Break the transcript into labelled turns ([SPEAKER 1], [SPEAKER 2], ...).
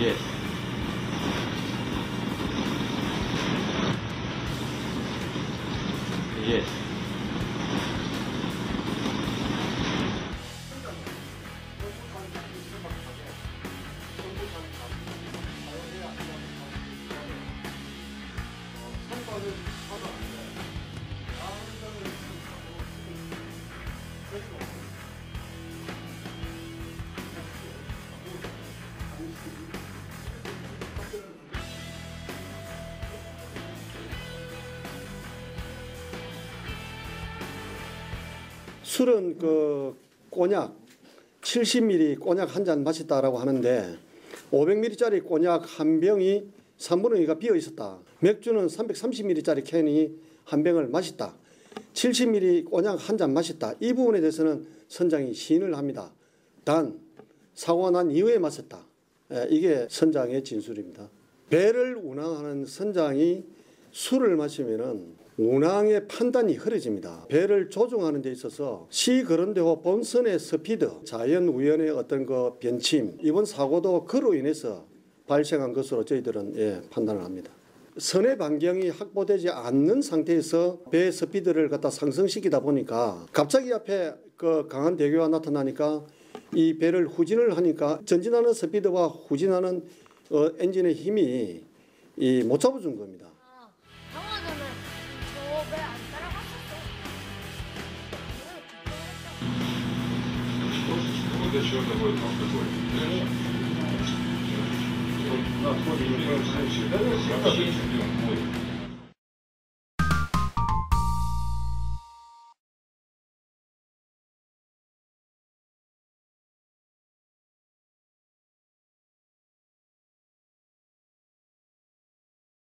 [SPEAKER 1] げえ。すげえ。
[SPEAKER 2] 술은 그 꼬냑 70ml 꼬냑 한 잔 마셨다라고 하는데 500ml짜리 꼬냑 한 병이 3분의 2가 비어 있었다. 맥주는 330ml짜리 캔이 한 병을 마셨다. 70ml 꼬냑 한 잔 마셨다. 이 부분에 대해서는 선장이 시인을 합니다. 단 사고가 난 이후에 마셨다. 예, 이게 선장의 진술입니다. 배를 운항하는 선장이 술을 마시면은 운항의 판단이 흐려집니다. 배를 조종하는 데 있어서 시거런대호 본선의 스피드, 자연 우연의 어떤 그 변침, 이번 사고도 그로 인해서 발생한 것으로 저희들은 예, 판단을 합니다. 선의 반경이 확보되지 않는 상태에서 배 스피드를 갖다 상승시키다 보니까 갑자기 앞에 그 강한 대교가 나타나니까 이 배를 후진을 하니까 전진하는 스피드와 후진하는 어, 엔진의 힘이 이 못 잡아준 겁니다.
[SPEAKER 3] для чего такой алкоголь.
[SPEAKER 4] На входе в любом случае. Да, я всегда.